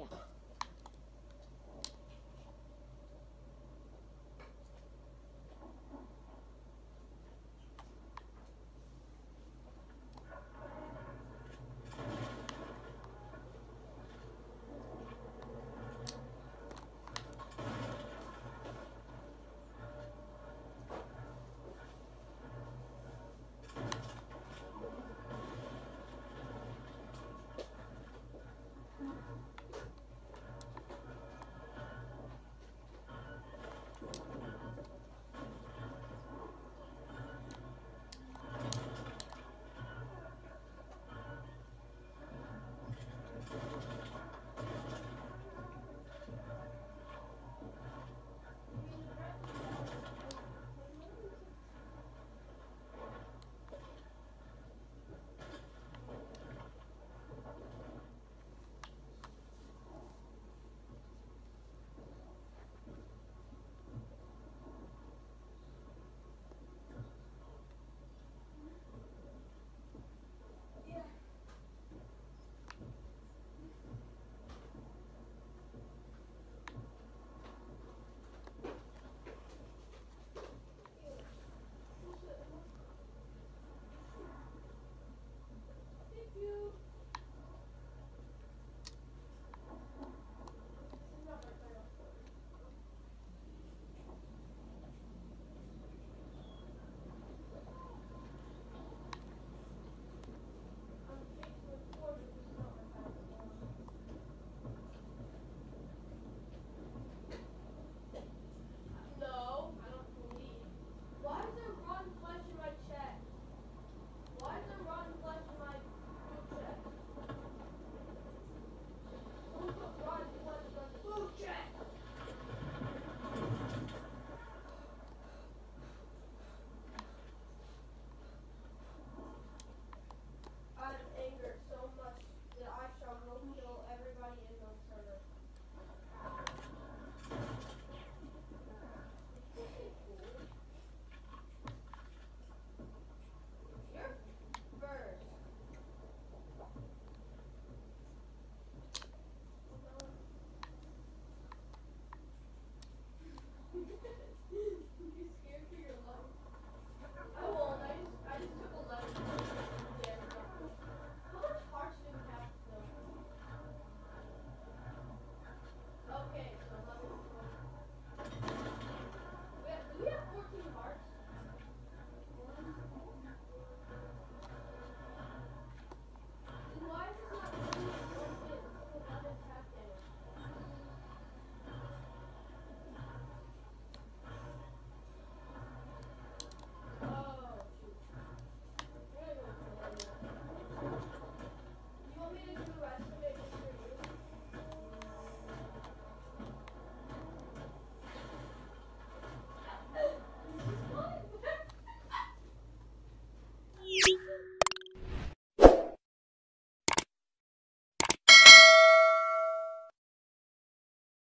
Yeah.